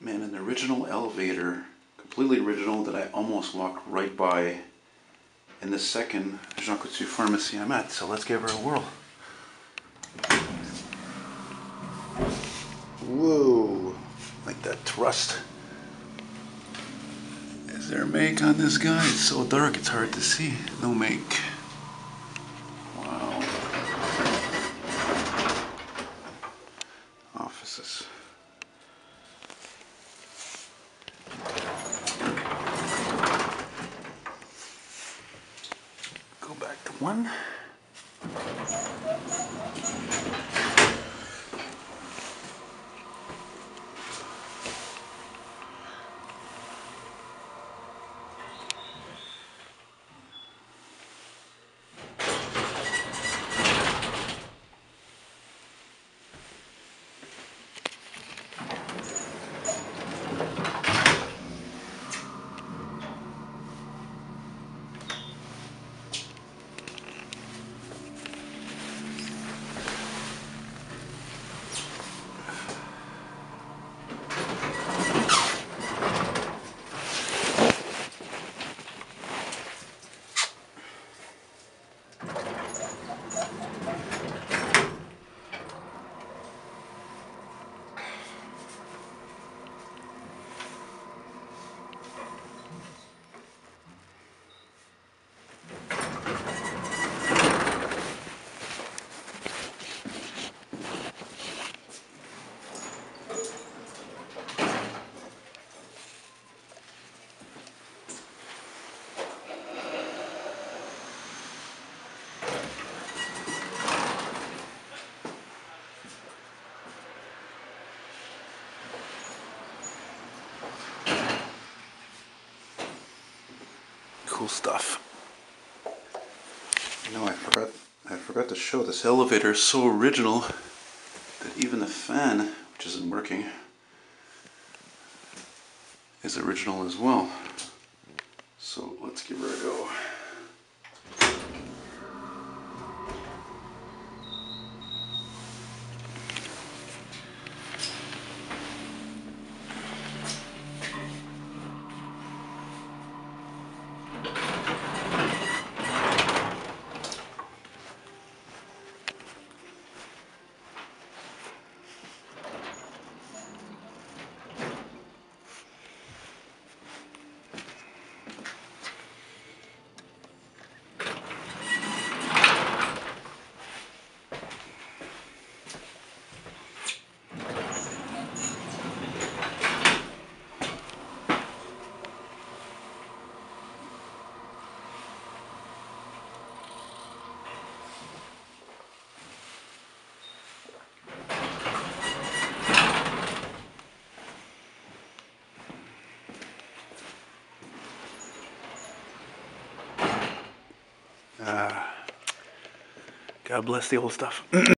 Man, an original elevator, completely original, that I almost walked right by in the second Jean Coutu pharmacy I'm at. So let's give her a whirl. Whoa, like that thrust. Is there make on this guy? It's so dark it's hard to see. No make. Wow. Offices. Go back to one. Cool stuff. You know, I forgot. I forgot to show this elevator is so original that even the fan, which isn't working, is original as well. So let's give her a go. Ah, God bless the old stuff.